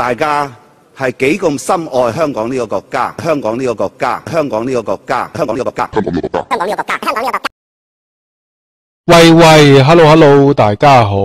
大家係幾咁深愛香港呢個國家，香港呢個國家，香港呢個國家，香港呢個國家。香港呢個國家，香港呢個國家，香港呢個國家。喂喂，hello hello，大家好，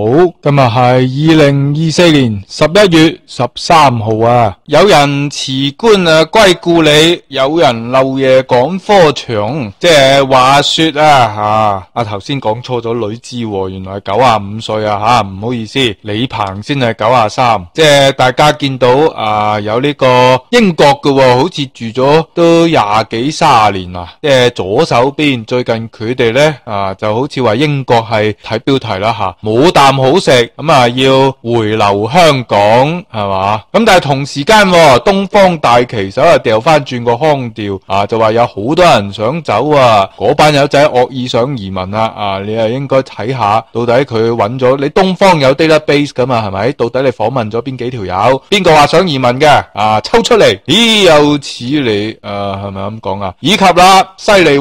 今日系二零二四年十一月十三号啊！有人辞官啊归故里，有人漏夜赶科场，即系话说啊吓，阿头先讲错咗女字，原来系九啊五岁啊吓，唔好意思，李鹏先系九啊三，即系大家见到啊有呢个英国嘅，好似住咗都廿几卅年啦，即系左手边最近佢哋呢，啊就好似话英。英國係睇標題啦吓，冇啖好食咁啊，要回流香港係嘛？咁但係同時間，東方大旗手啊掉翻轉個腔調啊，就話有好多人想走啊，嗰班友仔惡意想移民啊，啊，你啊應該睇下到底佢揾咗你東方有 database 噶嘛，係咪？到底你訪問咗邊幾條友？邊個話想移民嘅？啊，抽出嚟，咦，又似你誒，係咪咁講啊？以及啦，犀利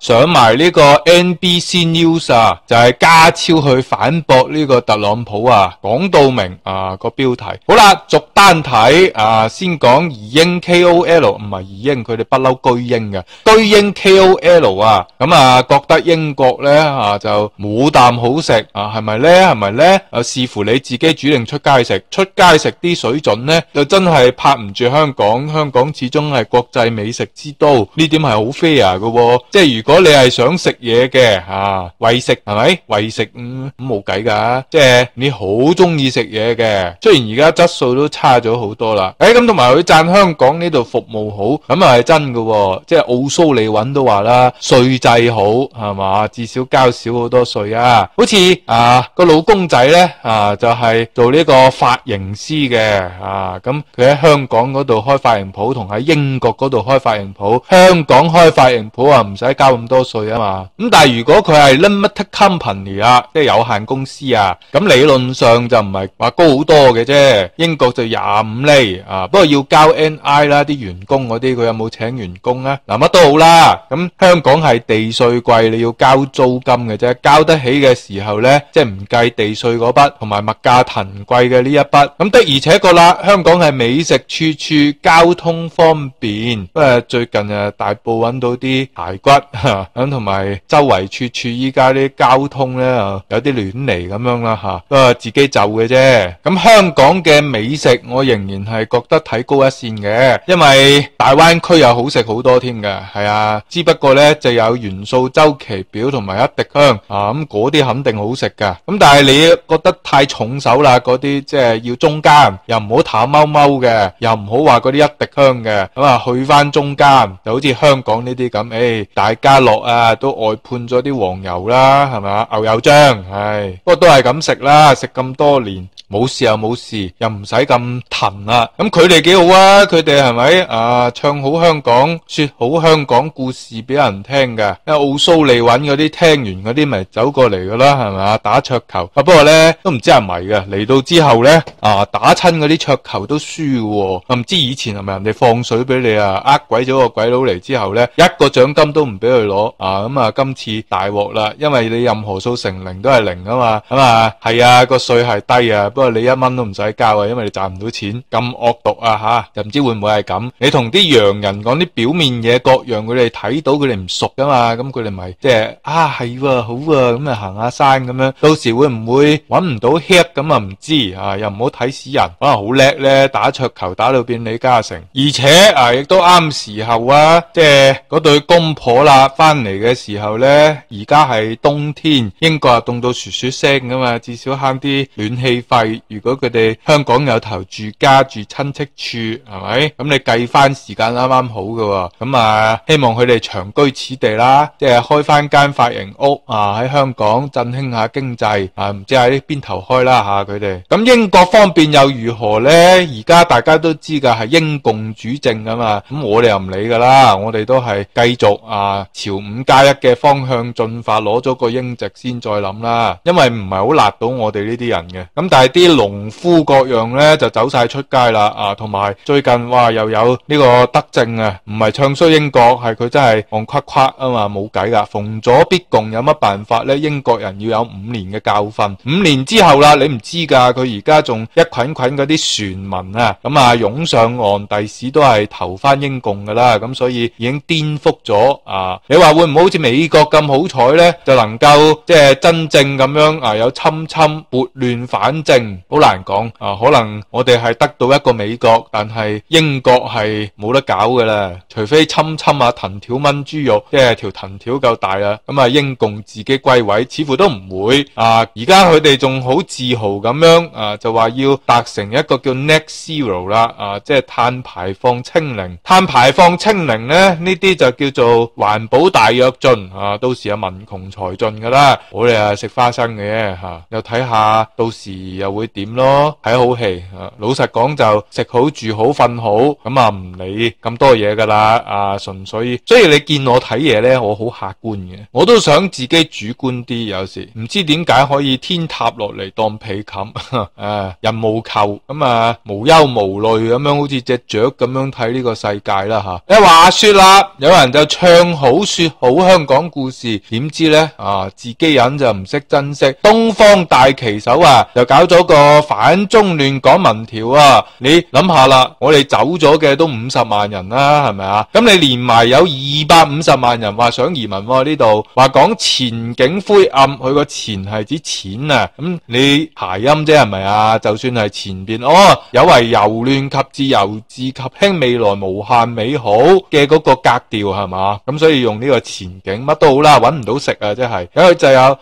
上埋呢個 NBC News 啊！就係加超去反駁呢個特朗普啊，講到明啊個標題。好啦，逐單睇啊，先講移英 KOL，唔係移英，佢哋不嬲居英嘅居英 KOL 啊，咁啊覺得英國咧啊就冇啖好食啊，係咪咧？係咪咧？啊，視乎你自己主定出街食，出街食啲水準咧，就真係拍唔住香港。香港始終係國際美食之都，呢點係好 fair 嘅。即係如果你係想食嘢嘅啊，為食。係咪為食咁冇計噶？即係你好中意食嘢嘅，雖然而家質素都差咗好多啦。誒、咁同埋佢讚香港呢度服務好，咁啊係真喎。即係奧蘇利穩都話啦，稅制好係嘛，至少交少好多稅啊。好似啊個老公仔呢，啊，就係、做呢個髮型師嘅啊，咁佢喺香港嗰度開髮型鋪，同喺英國嗰度開髮型鋪。香港開髮型鋪啊，唔使交咁多稅啊嘛。咁但係如果佢係拎乜 company 啊，即係有限公司啊，咁理論上就唔係話高好多嘅啫。英國就廿五厘啊，不過要交 NI 啦，啲員工嗰啲佢有冇請員工啊？嗱，乜都好啦。咁香港係地稅貴，你要交租金嘅啫，交得起嘅時候呢，即係唔計地稅嗰筆，同埋物價騰貴嘅呢一筆。咁的而且確啦，香港係美食處處，交通方便。不过最近啊，大埔揾到啲排骨咁，同埋周圍處處依家啲。交通咧有啲亂嚟咁樣啦吓，都係自己就嘅啫。咁香港嘅美食，我仍然係覺得睇高一線嘅，因為大灣區又好食好多添嘅，係啊。只不過呢，就有元素周期表同埋一滴香啊，咁嗰啲肯定好食噶。咁但係你覺得太重手啦，嗰啲即係要中間，又唔好淡貓貓嘅，又唔好話嗰啲一滴香嘅，咁啊去翻中間，就好似香港呢啲咁，誒，大家樂啊都外判咗啲黃油啦。係嘛，牛油漿，係，不過都係咁食啦，食咁多年。冇事又冇事，又唔使咁騰啊！咁佢哋幾好啊？佢哋係咪啊？唱好香港，說好香港故事俾人聽㗎。因為奧蘇利揾嗰啲聽完嗰啲，咪走過嚟噶啦，係咪？打桌球啊！不過呢，都唔知係咪嘅。嚟到之後呢，啊打親嗰啲桌球都輸喎。唔知以前係咪人哋放水俾你啊？呃鬼咗個鬼佬嚟之後呢，一個獎金都唔俾佢攞啊！咁啊，今次大鑊啦，因為你任何數成零都係零啊嘛。咁啊，係啊，個稅係低啊。不過你一蚊都唔使交啊，因為你賺唔到錢，咁惡毒啊吓，又唔知會唔會係咁？你同啲洋人講啲表面嘢，各樣佢哋睇到，佢哋唔熟噶嘛，咁佢哋咪即係啊係喎，好啊，咁啊行下山咁樣，到時會唔會搵唔到 hit 咁啊？唔知啊，又唔好睇死人，可能好叻咧，打桌球打到變李嘉誠，而且啊亦都啱時候啊，即係嗰對公婆啦，翻嚟嘅時候咧，而家係冬冬天，英國啊凍到雪雪聲噶嘛，至少慳啲暖氣費。如果佢哋香港有頭住家住親戚處，係咪？咁你計翻時間啱啱好嘅，咁啊希望佢哋長居此地啦，即係開翻間髮型屋啊喺香港振興下經濟啊，唔知喺邊頭開啦吓佢哋。咁英國方面又如何呢？而家大家都知噶係英共主政噶嘛，咁我哋又唔理噶啦，我哋都係繼續啊朝五加一嘅方向進發，攞咗個英籍先再谂啦，因为唔系好辣到我哋呢啲人嘅。咁但系啲农夫各样呢，就走晒出街啦，啊，同埋最近哇又有呢个德政啊，唔系唱衰英国，系佢真系戆夸夸啊嘛，冇计噶，逢咗必共，有乜办法呢？英国人要有五年嘅教训，五年之后啦，你唔知噶，佢而家仲一捆捆嗰啲船民啊，咁啊涌上岸，第時都系投翻英共噶啦，咁所以已经颠覆咗啊！你话会唔会好似美国咁好彩呢？就能夠即係真正咁樣啊有侵侵撥亂反正，好難講啊！可能我哋係得到一個美國，但係英國係冇得搞噶啦，除非侵侵啊藤條炆豬肉，即係條藤條夠大啦，咁啊英共自己歸位，似乎都唔會啊！而家佢哋仲好自豪咁樣啊，就話要達成一個叫 Net Zero 啦，啊，即係碳排放清零，碳排放清零呢，呢啲就叫做環保大躍進啊！到時啊民窮財尽噶啦，我哋啊食花生嘅吓，又睇下到時又會點咯，睇好戲啊！老實講就食好住好瞓好，咁啊唔理咁多嘢噶啦，啊純粹，所以你見我睇嘢呢，我好客觀嘅，我都想自己主觀啲，有時唔知點解可以天塌落嚟當被冚，诶、啊、人無求咁啊無憂無慮咁樣，好似隻雀咁樣睇呢個世界啦吓。一話說啦，有人就唱好說好香港故事，點知呢？啊啊自己人就唔識珍惜。東方大旗手啊，又搞咗個反中亂港民调啊！你諗下啦，我哋走咗嘅都五十萬人啦，係咪啊？咁你連埋有二百五十萬人話想移民呢度，話講前景灰暗，佢個前係指钱啊！咁你谐音啫，係咪啊？就算係前邊哦，有為由亂及至，由治及兴，未來無限美好嘅嗰個格調係嘛？咁所以用呢個前景乜都好啦，搵唔到食啊，即係，因為就有二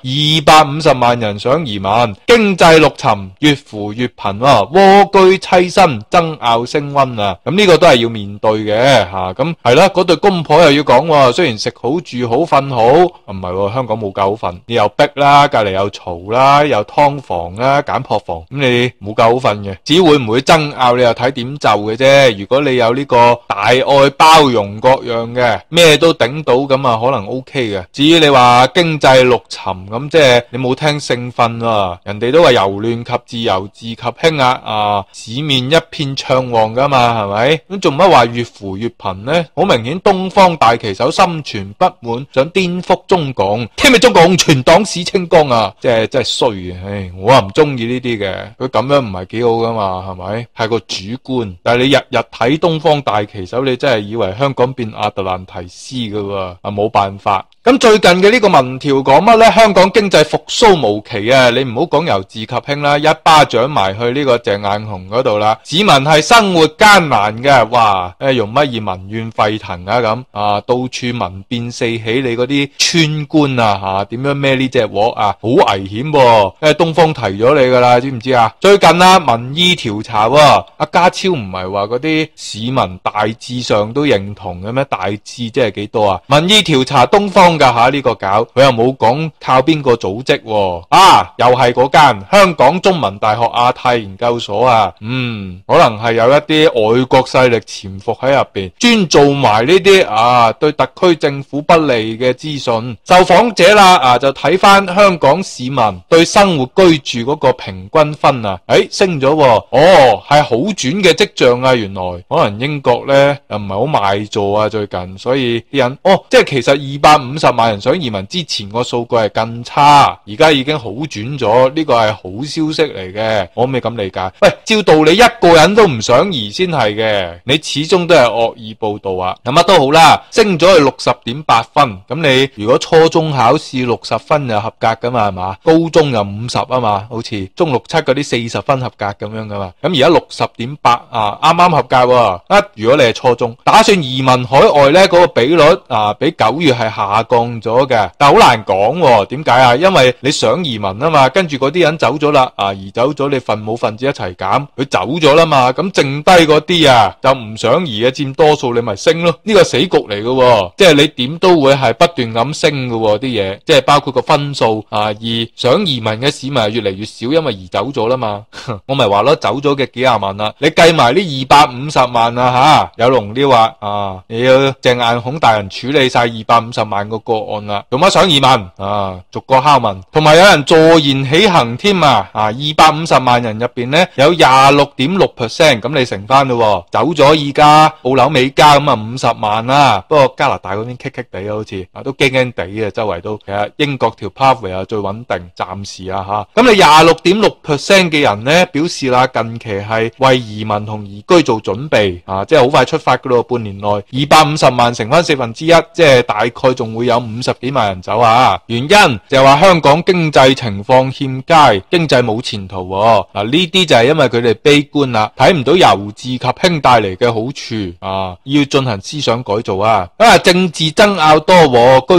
百五十萬人想移民，經濟陸沉，越扶越貧，蝸居棲身，爭拗升溫啊！咁呢個都係要面對嘅吓，咁係啦，嗰對公婆又要講，雖然食好住好瞓好，唔係香港冇夠瞓，你又逼啦，隔籬又嘈啦，又劏房啦，揀破房，咁你冇夠瞓嘅，至於會唔會爭拗，你又睇點就嘅啫。如果你有呢個大愛包容各樣嘅，咩都頂到咁啊，可能 OK 嘅。至於你話經濟陸沉咁，即係你冇聽聖訓啊，人哋都話由亂及自，由治及興啊，啊市面一片暢旺噶嘛，係咪？咁做乜話越扶越貧呢？好明顯，東方大旗手心存不滿，想顛覆中共，聽日中共全黨史清光啊！即係真系衰啊，唉，我啊唔中意呢啲嘅，佢咁樣唔係幾好噶嘛，係咪？系个主觀。但係你日日睇東方大旗手，你真係以為香港變亞特蘭提斯噶喎，啊冇辦法。咁最近嘅呢個民調講乜呢？香港經濟復甦無期啊！你唔好講由治及興啦，一巴掌埋去呢個鄭雁雄嗰度啦。市民係生活艱難嘅，哇！诶，用乜嘢民怨沸騰啊咁啊？到處民變四起，你嗰啲村官啊吓，點樣孭呢隻鑊啊？好危險噃！誒，東方提咗你噶啦，知唔知啊？最近啊，民意調查，阿家超唔係話嗰啲市民大致上都認同嘅咩？大致即係幾多啊？民意調查東方。噶吓呢個搞，佢又冇講靠邊個組織啊？又係嗰間香港中文大學亞太研究所啊？嗯，可能係有一啲外國勢力潛伏喺入邊，專做埋呢啲啊對特區政府不利嘅資訊。受訪者啦啊，就睇翻香港市民對生活居住嗰個平均分啊，誒升咗，哦係好轉嘅跡象啊。原來可能英國呢又唔係好卖座啊最近，所以啲人哦，即係其實二百五。十萬人想移民之前個數據係更差，而家已經好轉咗，呢個係好消息嚟嘅，我可唔可以咁理解？喂，照道理一個人都唔想移先係嘅，你始終都係惡意報道啊！咁乜都好啦，升咗去六十點八分，咁你如果初中考試六十分就合格噶嘛，係嘛？高中又五十啊嘛，好似中六七嗰啲四十分合格咁樣噶嘛？咁而家六十點八啊，啱啱合格喎！啊，如果你係初中打算移民海外呢，嗰個比率啊，比九月係下降。咗嘅，但好難講，點解啊？因為你想移民啊嘛，跟住嗰啲人走咗啦，啊移走咗，你份母份子一齊減，佢走咗啦嘛，咁剩低嗰啲啊就唔想移嘅佔多數，你咪升咯。呢個死局嚟嘅，即係你點都會係不斷咁升嘅啲嘢，即係包括個分數啊。而想移民嘅市民越嚟越少，因為移走咗啦嘛。我咪話咯，走咗嘅幾廿萬啦，你計埋呢二百五十萬啊吓，有龍啲話啊，你要鄭雁雄大人處理晒二百五十萬個。個案啦，做乜想移民啊？逐個敲問，同埋有人坐言起行添啊！啊，二百五十萬人入边呢，有廿六點六 percent，咁你乘翻咯，走咗依家澳楼美加咁啊五十萬啦。不過加拿大嗰邊棘棘地啊好似啊都驚驚地啊，周圍都其实英國條 pathway 啊最穩定，暫時啊吓。咁你廿六點六 percent 嘅人呢，表示啦，近期係為移民同移居做準備啊，即係好快出發噶咯，半年內二百五十萬乘翻四分之一，即係大概仲會有五十幾萬人走啊。原因就係話香港經濟情況欠佳，經濟冇前途喎。嗱，呢啲就係因為佢哋悲觀啦，睇唔到由治及興帶嚟嘅好處啊，要進行思想改造啊。咁啊，政治爭拗多，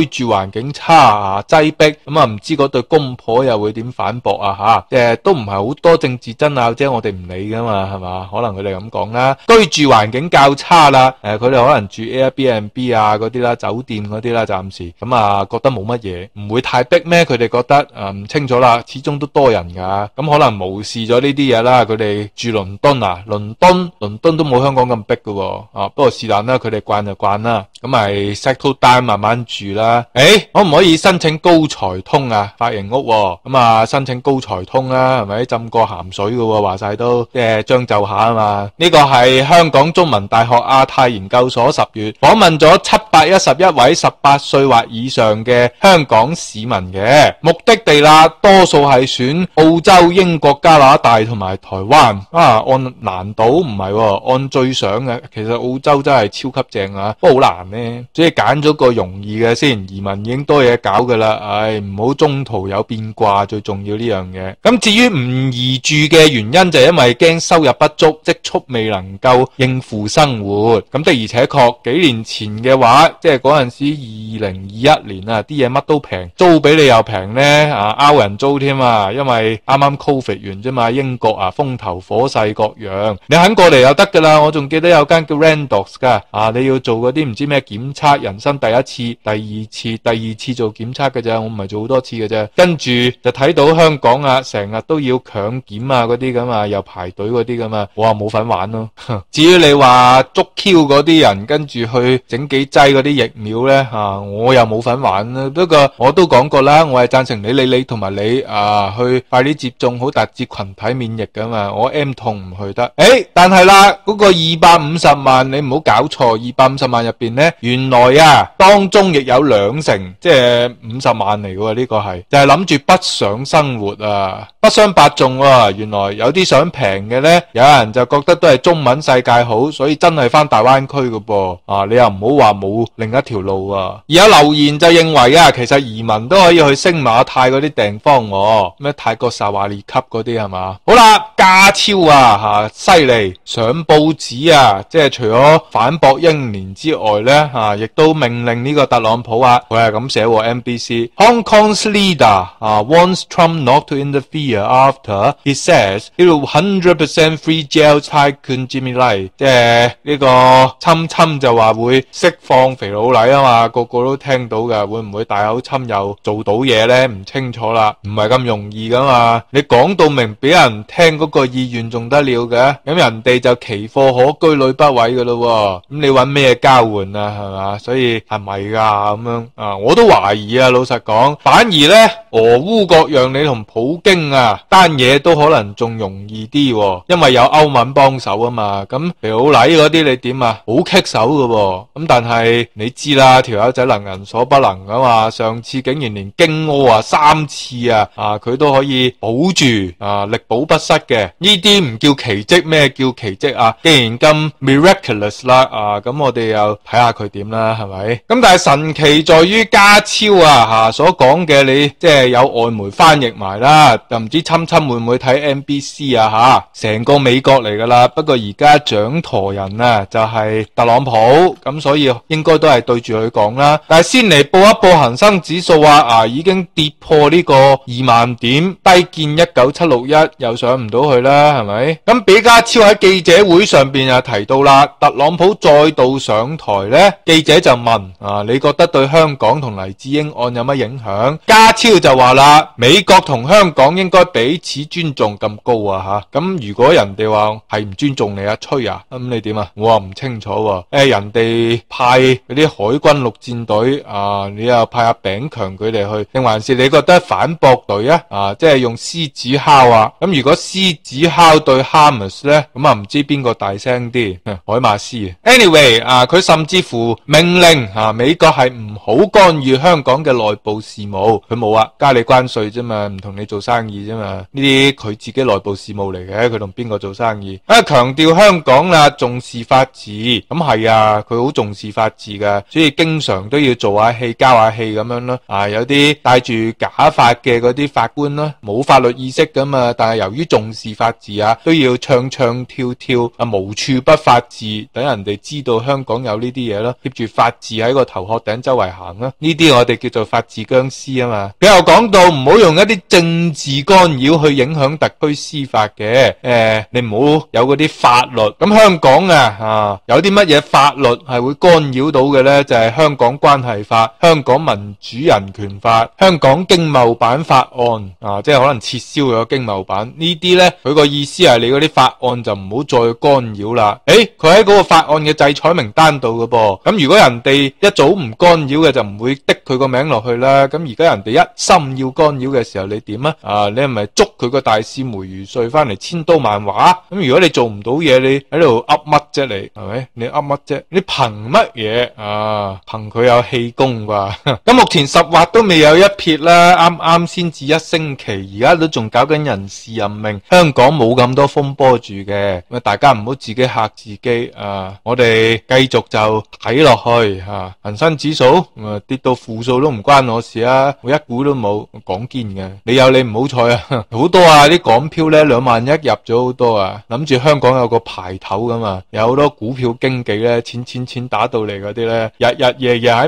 居住環境差啊，擠迫，咁啊，唔知嗰對公婆又會點反駁啊？吓，誒，都唔係好多政治爭拗啫，我哋唔理噶嘛，係嘛？可能佢哋咁講啦，居住環境較差啦，誒，佢哋可能住 Airbnb 啊嗰啲啦，酒店嗰啲啦，暫時咁啊，覺得冇乜嘢，唔會太逼咩？佢哋覺得誒唔清楚啦，始終都多人噶，咁可能無視咗呢啲嘢啦。佢哋住倫敦啊，倫敦倫敦都冇香港咁逼噶，啊，不過是但啦，佢哋慣就慣啦，咁咪 settle down 慢慢住啦。誒，可唔可以申請高才通啊？髮型屋咁啊，申請高才通啦，係咪浸過鹹水噶？話晒都即係將就下啊嘛。呢個係香港中文大學亞太研究所十月訪問咗七百一十一位十八歲或以上嘅香港市民嘅目的地啦，多数系选澳洲、英國、加拿大同埋台灣啊。按難度唔係，按最想嘅，其實澳洲真係超級正啊，不過好難呢，即係揀咗個容易嘅先。移民已經多嘢搞噶啦，唉，唔好中途有變卦，最重要呢樣嘢。咁至於唔移住嘅原因就係因為驚收入不足，积蓄未能夠應付生活。咁的而且確，幾年前嘅話，即係嗰陣時二零二一年啊，啲嘢乜都平，租俾你又平呢，啊，拗人租添啊，因為啱啱 Covid 完啫嘛，英國啊風頭火勢各樣，你肯過嚟又得噶啦。我仲記得有間叫 Randox 噶，啊，你要做嗰啲唔知咩檢測，人生第一次、第二次。第二次做檢測嘅啫，我唔係做好多次嘅啫。跟住就睇到香港啊，成日都要強檢啊，嗰啲咁啊，又排隊嗰啲咁啊，我話冇份玩咯。至於你話捉 Q 嗰啲人，跟住去整幾劑嗰啲疫苗呢，啊，我我又冇份玩啦。不過我都講過啦，我係贊成你、你、你同埋你啊，去快啲接種，好達至群體免疫噶嘛。我 M 痛唔去得。誒、但係啦，嗰、個二百五十萬，你唔好搞錯，二百五十萬入邊呢，原來啊，當中亦有兩。成即係五十萬嚟嘅，呢個係就係諗住不想生活啊，不相伯仲啊。原來有啲想平嘅呢，有人就覺得都係中文世界好，所以真係翻大灣區嘅噃啊！你又唔好話冇另一條路啊。而有留言就認為啊，其實移民都可以去星馬泰嗰啲地方，咩泰國沙瓦列級嗰啲係嘛？好啦，家超啊吓犀利，上報紙啊，即係除咗反駁英年之外呢，吓，亦都命令呢個特朗普啊。佢係咁寫，NBC Hong Kong leader 啊 wants Trump not to interfere after he says he will hundred percent free jail tycoon Jimmy Lai。即係呢個侵侵就話會釋放肥佬黎啊嘛，個個都聽到㗎，會唔會大口侵又做到嘢呢？唔清楚啦，唔係咁容易噶嘛。你講到明俾人聽嗰個意願仲得了嘅，咁人哋就奇貨可居屢不偉噶咯。咁你揾咩交換啊？係嘛？所以係咪噶咁樣？啊！我都懷疑啊，老實講，反而呢，俄烏各樣你同普京啊單嘢都可能仲容易啲，啊，因為有歐盟幫手啊嘛。咁肥佬黎嗰啲你點啊？好棘手噶，咁但係你知啦，條友仔能人所不能噶嘛。上次竟然連京奧啊三次啊啊佢都可以保住啊，力保不失嘅。呢啲唔叫奇蹟咩？叫奇蹟啊！既然咁 miraculous 啦啊，咁我哋又睇下佢點啦，係咪？咁但係神奇在於。於家超啊吓所講嘅，你即係有外媒翻譯埋啦，就唔知亲亲会唔会睇 NBC 啊吓，成個美國嚟噶啦。不過而家掌舵人啊就係特朗普，咁所以應該都係對住佢講啦。先嚟報一報恒生指數啊，啊已經跌破呢個二萬點，低見一九七六一，又上唔到去啦，係咪？咁比家超喺記者會上邊又提到啦，特朗普再度上台呢，記者就問啊，你覺得對香港同黎智英案有乜影響？家超就話啦，美國同香港應該彼此尊重咁高啊吓。咁如果人哋話係唔尊重你啊，吹啊，咁你點啊？我話唔清楚喎。誒，人哋派嗰啲海軍陸戰隊啊，你又派阿炳強佢哋去，定還是你覺得反駁隊啊？啊，即係用獅子哮啊？咁如果獅子哮對哈馬斯咧，咁啊唔知邊個大聲啲？海馬斯。Anyway 啊，佢甚至乎命令啊美國係唔好干預香港嘅內部事務，佢冇啊，加你關稅啫嘛，唔同你做生意啫嘛，呢啲佢自己內部事務嚟嘅，佢同邊個做生意？啊，強調香港啦重視法治，咁係啊，佢好重視法治噶，所以經常都要做下戲、交下戲咁樣咯。啊，有啲戴住假髮嘅嗰啲法官啦，冇法律意識噶嘛，但係由於重視法治啊，都要唱唱跳跳啊，無處不法治，等人哋知道香港有呢啲嘢咯，貼住法治喺個頭殼頂周圍行啦。呢啲我哋叫做法治僵屍啊嘛。佢又講到唔好用一啲政治干擾去影響特區司法嘅，誒、你唔好有嗰啲法律。咁香港啊，啊，有啲乜嘢法律係會干擾到嘅呢？就係、香港關係法、香港民主人權法、香港經貿版法案啊，即係可能撤銷咗經貿版呢啲呢，佢個意思係你嗰啲法案就唔好再干擾啦。诶，佢喺嗰個法案嘅制裁名單度嘅噃。咁如果人哋一早唔干擾嘅，就唔會滴佢個名落去啦。咁而家人哋一心要干擾嘅時候，你點啊？啊，你係咪捉佢個大使梅如瑞翻嚟千刀萬剮？咁如果你做唔到嘢，你喺度噏乜啫？你系咪？你噏乜啫？你憑乜嘢啊？憑佢有氣功啩？咁目前十劃都未有一撇啦，啱啱先至一星期，而家都仲搞緊人事任命。香港冇咁多風波住嘅，咁大家唔好自己嚇自己啊！我哋繼續就睇落去吓，恒生指數啊跌到負數都唔關我事啊，我一股都冇講堅嘅。你有你唔好彩啊，好多啊啲港票咧兩萬一入咗好多啊，諗住香港有個牌頭噶嘛，有好多股票經紀咧，錢錢錢打到嚟嗰啲咧，日日夜夜喺